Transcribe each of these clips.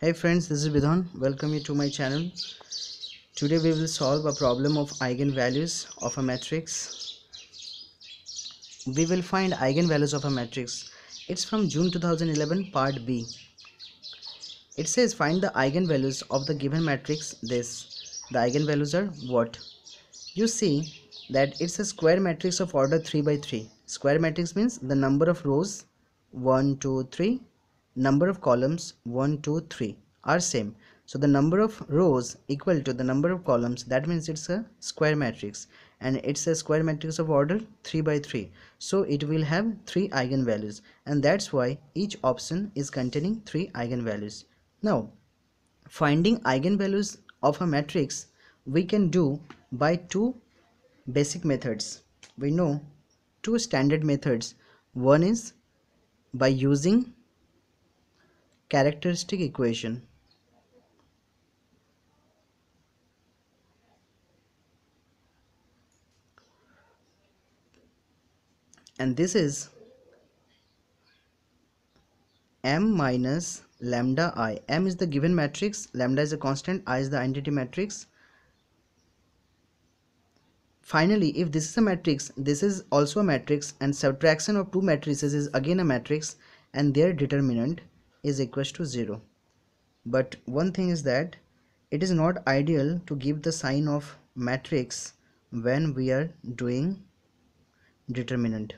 Hey friends, this is Bidhan. Welcome you to my channel. Today we will solve a problem of eigenvalues of a matrix. We will find eigenvalues of a matrix. It's from June 2011 part B. It says find the eigenvalues of the given matrix this. The eigenvalues are what? You see that it's a square matrix of order 3 by 3. Square matrix means the number of rows 1, 2, 3 number of columns 1 2 3 are same. So the number of rows equal to the number of columns that means it's a square matrix. And it's a square matrix of order 3 by 3 so it will have three eigenvalues. And that's why each option is containing three eigenvalues. Now finding eigenvalues of a matrix we can do by two basic methods. We know two standard methods. One is by using characteristic equation. And this is m minus lambda i. M is the given matrix lambda is a constant i is the identity matrix. Finally if this is a matrix this is also a matrix and subtraction of two matrices is again a matrix and their determinant is equals to 0 but one thing is that it is not ideal to give the sign of matrix when we are doing determinant.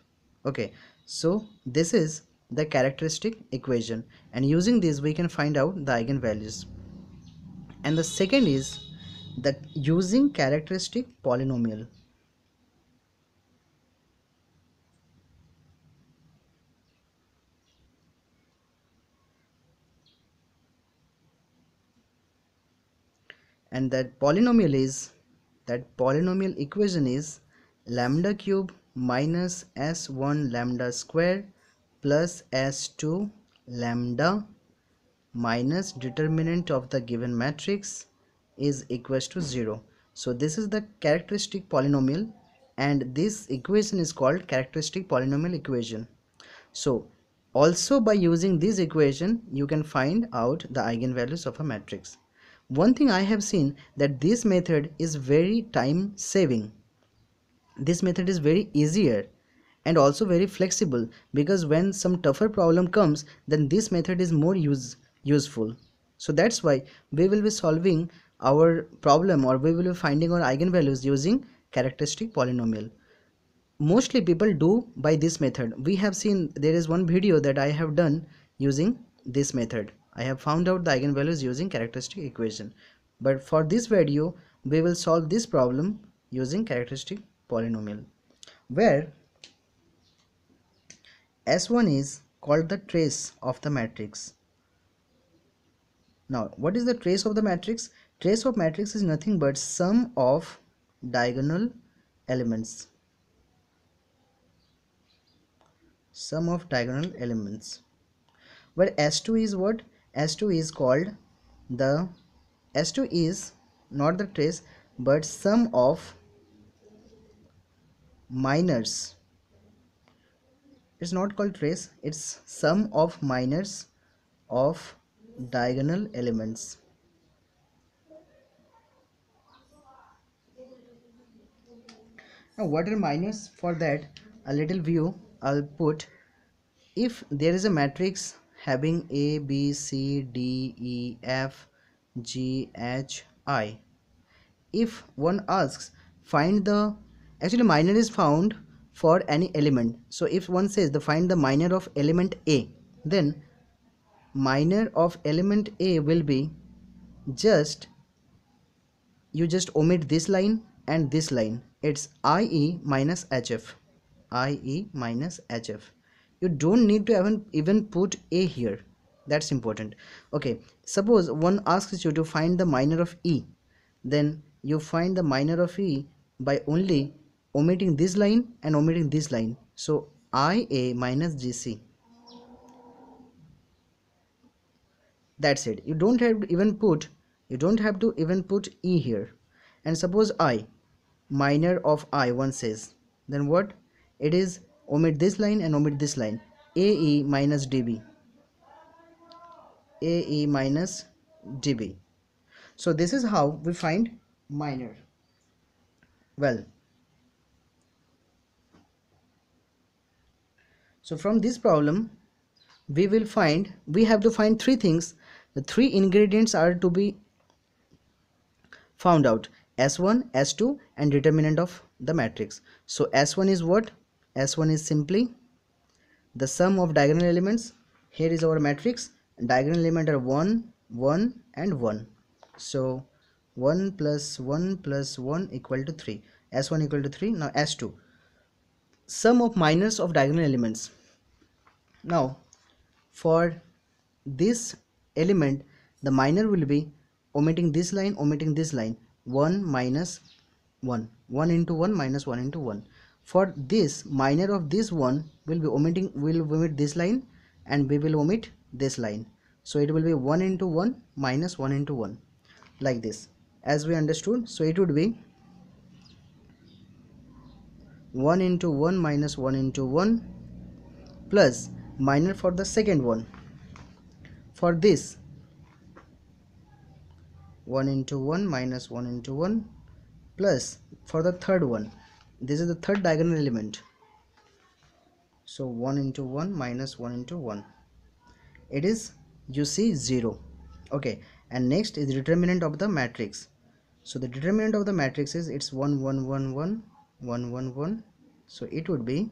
Okay so this is the characteristic equation. And using this we can find out the eigenvalues. And the second is the using characteristic polynomial and that polynomial is that polynomial equation is lambda cube minus s1 lambda square plus s2 lambda minus determinant of the given matrix is equals to 0 so this is the characteristic polynomial and this equation is called characteristic polynomial equation. So also by using this equation you can find out the eigenvalues of a matrix one thing I have seen that this method is very time saving. This method is very easier and also very flexible because when some tougher problem comes then this method is more use useful. So that's why we will be solving our problem or we will be finding our eigenvalues using characteristic polynomial. Mostly people do by this method. We have seen there is one video that I have done using this method I have found out the eigenvalues using characteristic equation. But for this video we will solve this problem using characteristic polynomial where S1 is called the trace of the matrix. Now what is the trace of the matrix? Trace of matrix is nothing but sum of diagonal elements. Sum of diagonal elements. Where S2 is what S2 is called the S2 is not the trace but sum of minors. It's not called trace it's sum of minors of diagonal elements. Now what are minors? For that a little view I'll put. If there is a matrix having A, B, C, D, E, F, G, H, I. If one asks find the actually minor is found for any element. So if one says the find the minor of element A then minor of element A will be just you just omit this line and this line it's IE minus HF IE minus HF you don't need to even even put a here. That's important. Okay suppose one asks you to find the minor of e. Then you find the minor of e by only omitting this line and omitting this line. So ia minus gc that's it. You don't have to even put you don't have to even put e here. And suppose i minor of i one says. Then what? It is omit this line and omit this line. AE minus DB AE minus dB. So this is how we find minor. Well, so from this problem we will find we have to find three things. The three ingredients are to be found out. S1 s2 and determinant of the matrix. So s1 is what s1 is simply the sum of diagonal elements. Here is our matrix. Diagonal element are 1 1 and 1 so 1 plus 1 plus 1 equal to 3 s1 equal to 3 now s2 sum of minors of diagonal elements. Now for this element the minor will be omitting this line omitting this line. 1 minus 1 1 into 1 minus 1 into 1 for this minor of this one will be omitting will omit this line and we will omit this line. So it will be 1 into 1 minus 1 into 1 like this. As we understood so it would be 1 into 1 minus 1 into 1 plus minor for the second one. For this 1 into 1 minus 1 into 1 plus for the third one this is the third diagonal element. So 1 into 1 minus 1 into 1 it is you see 0 okay and next is determinant of the matrix. So the determinant of the matrix is it's 1 1 1 1 1 1 1 so it would be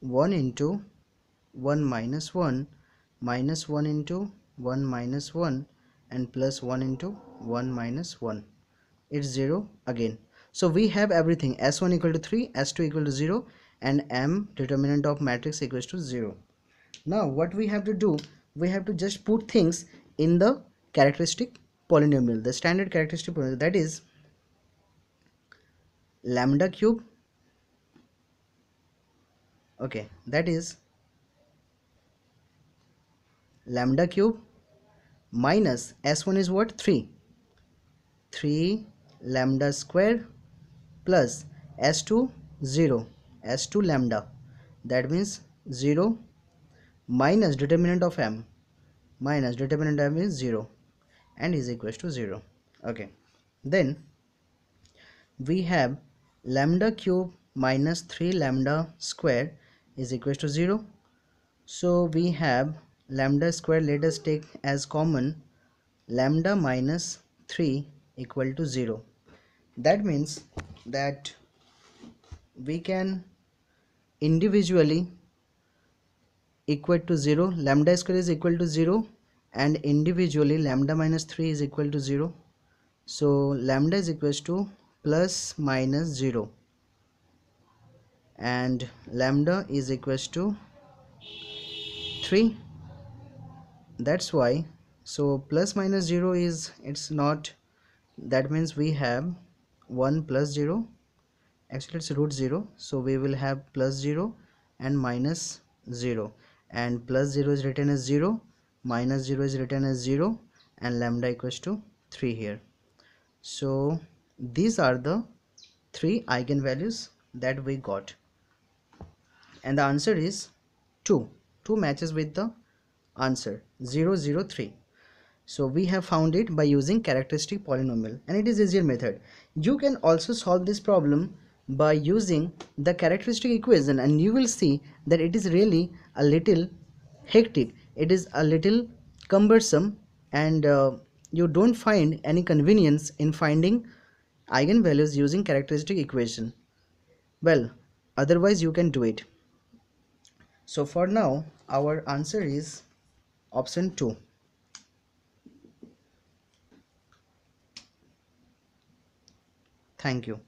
1 into 1 minus 1 minus 1 into 1 minus 1 and plus 1 into 1 minus 1 it's 0 again so we have everything. S1 equal to 3 s2 equal to 0 and m determinant of matrix equals to 0 now what we have to do we have to just put things in the characteristic polynomial the standard characteristic polynomial. That is lambda cube. Okay that is lambda cube minus s1 is what? 3 3 lambda square plus s2 0 s2 lambda that means 0 minus determinant of m minus determinant of m is 0 and is equals to 0 okay. Then we have lambda cube minus 3 lambda square is equals to 0 so we have lambda square let us take as common lambda minus 3 equal to 0 that means that we can individually equate to 0 lambda square is equal to 0 and individually lambda minus 3 is equal to 0 so lambda is equals to plus minus 0 and lambda is equals to 3 that's why so plus minus 0 is it's not that means we have 1 plus 0 actually it's root 0 so we will have plus 0 and minus 0 and plus 0 is written as 0 minus 0 is written as 0 and lambda equals to 3 here. So these are the three eigenvalues that we got. And the answer is 2 2 matches with the answer. 0 0 3 so we have found it by using characteristic polynomial and it is easier method. You can also solve this problem by using the characteristic equation and you will see that it is really a little hectic. It is a little cumbersome and uh, you don't find any convenience in finding eigenvalues using characteristic equation. Well otherwise you can do it. So for now our answer is option 2 thank you